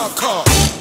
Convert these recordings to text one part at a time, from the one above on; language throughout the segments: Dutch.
my car.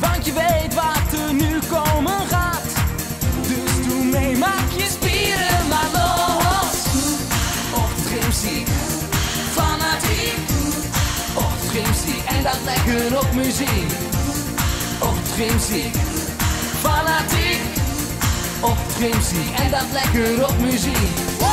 Want je weet wat er nu komen gaat. Dus doe mee, maak je spieren maar los. Ochtendgymnastiek, fanatiek. Ochtendgymnastiek en dat lekker op muziek. Ochtendgymnastiek, fanatiek. Ochtendgymnastiek en dat lekker op muziek.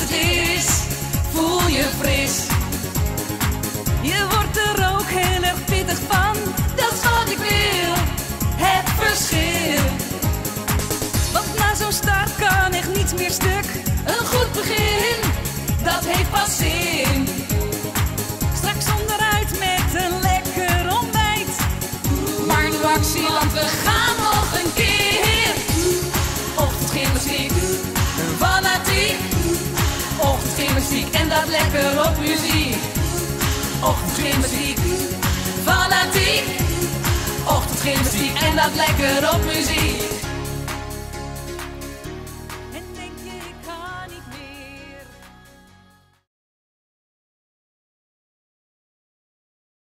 Het is, voel je fris. Ochtendgymnastiek, fanatiek. Ochtendgymnastiek en dat lekker op muziek.